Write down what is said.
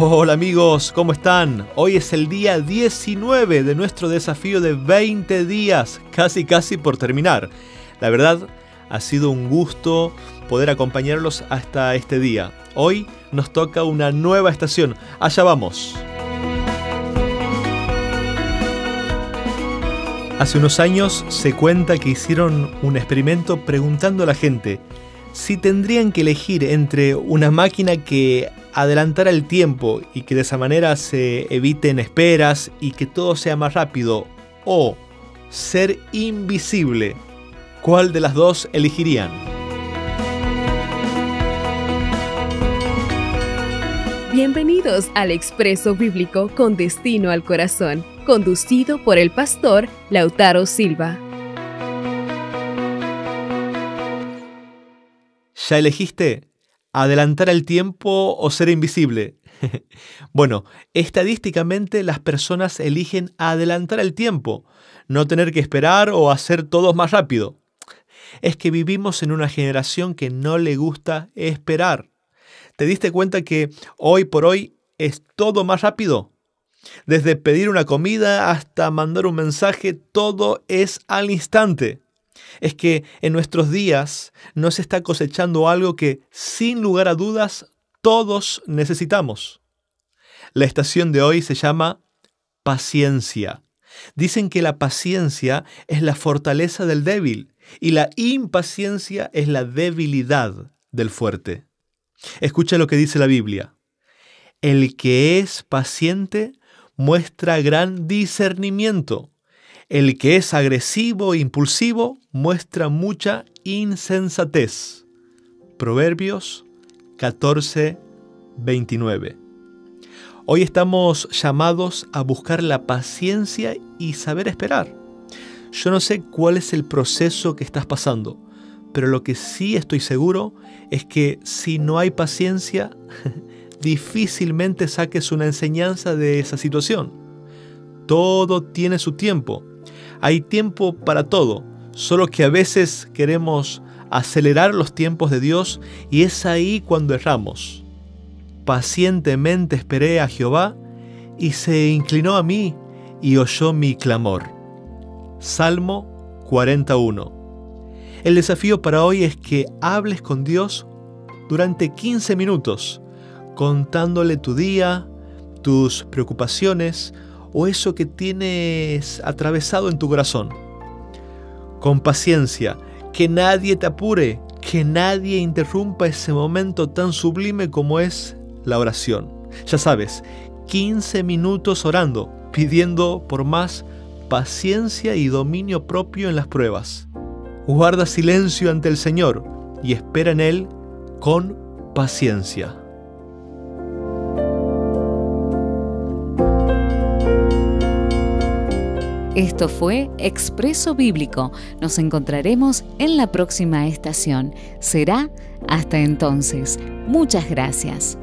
Hola amigos, ¿cómo están? Hoy es el día 19 de nuestro desafío de 20 días, casi casi por terminar. La verdad, ha sido un gusto poder acompañarlos hasta este día. Hoy nos toca una nueva estación. Allá vamos. Hace unos años se cuenta que hicieron un experimento preguntando a la gente si tendrían que elegir entre una máquina que adelantara el tiempo y que de esa manera se eviten esperas y que todo sea más rápido o ser invisible, ¿cuál de las dos elegirían? Bienvenidos al Expreso Bíblico con Destino al Corazón, conducido por el pastor Lautaro Silva. ¿Ya elegiste adelantar el tiempo o ser invisible? bueno, estadísticamente las personas eligen adelantar el tiempo, no tener que esperar o hacer todo más rápido. Es que vivimos en una generación que no le gusta esperar. ¿Te diste cuenta que hoy por hoy es todo más rápido? Desde pedir una comida hasta mandar un mensaje, todo es al instante es que en nuestros días no se está cosechando algo que, sin lugar a dudas, todos necesitamos. La estación de hoy se llama paciencia. Dicen que la paciencia es la fortaleza del débil y la impaciencia es la debilidad del fuerte. Escucha lo que dice la Biblia. El que es paciente muestra gran discernimiento el que es agresivo e impulsivo muestra mucha insensatez. Proverbios 14, 29. Hoy estamos llamados a buscar la paciencia y saber esperar. Yo no sé cuál es el proceso que estás pasando, pero lo que sí estoy seguro es que si no hay paciencia, difícilmente saques una enseñanza de esa situación. Todo tiene su tiempo hay tiempo para todo, solo que a veces queremos acelerar los tiempos de Dios y es ahí cuando erramos. Pacientemente esperé a Jehová y se inclinó a mí y oyó mi clamor. Salmo 41. El desafío para hoy es que hables con Dios durante 15 minutos, contándole tu día, tus preocupaciones, o eso que tienes atravesado en tu corazón. Con paciencia, que nadie te apure, que nadie interrumpa ese momento tan sublime como es la oración. Ya sabes, 15 minutos orando, pidiendo por más paciencia y dominio propio en las pruebas. Guarda silencio ante el Señor y espera en Él con paciencia. Esto fue Expreso Bíblico. Nos encontraremos en la próxima estación. Será hasta entonces. Muchas gracias.